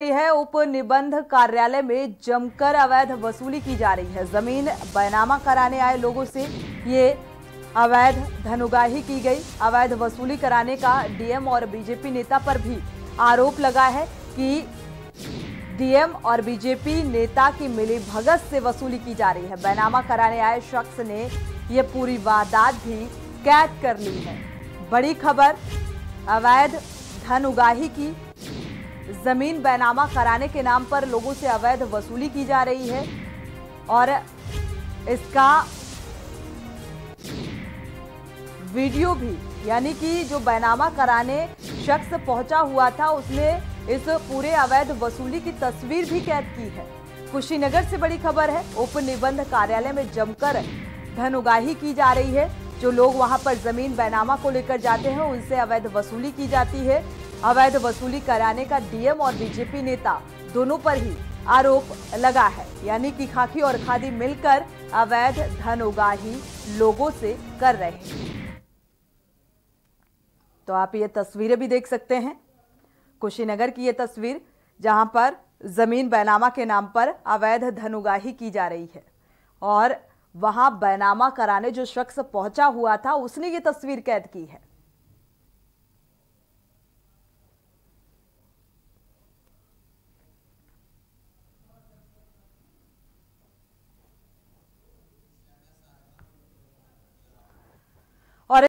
है। उप निबंध कार्यालय में जमकर अवैध वसूली की जा रही है। ज़मीन बैनामा कराने आए लोगों से ये अवैध धनुगाही की गई। अवैध वसूली कराने का डीएम और बीजेपी नेता पर भी आरोप लगा है कि डीएम और बीजेपी नेता की मिली भगत से वसूली की जा रही है। बैनामा कराने आए शख्स ने ये पूरी वारदात भी कैद कर ली है। बड़ी खबर, अवैध धन उगाही की ज़मीन बैनामा कराने के नाम पर लोगों से अवैध वसूली की जा रही है और इसका वीडियो भी, यानी कि जो बैनामा कराने शख्स पहुँचा हुआ था, उसने इस पूरे अवैध वसूली की तस्वीर भी कैद की है। कुशीनगर से बड़ी खबर है, उप निबंध कार्यालय में जमकर धन उगाही की जा रही है। जो लोग वहाँ पर ज़मीन बैनामा को लेकर जाते हैं, उनसे अवैध वसूली की जाती है। अवैध वसूली कराने का डीएम और बीजेपी नेता दोनों पर ही आरोप लगा है। यानी कि खाकी और खादी मिलकर अवैध धन उगाही लोगों से कर रहे हैं। तो आप ये तस्वीरें भी देख सकते हैं। कुशीनगर की ये तस्वीर, जहाँ पर ज़मीन बैनामा के नाम पर अवैध धन उगाही की जा रही है। और वहाँ बैनामा कराने जो शख्स पहुँचा हुआ था, उसने ये तस्वीर कैद की है। और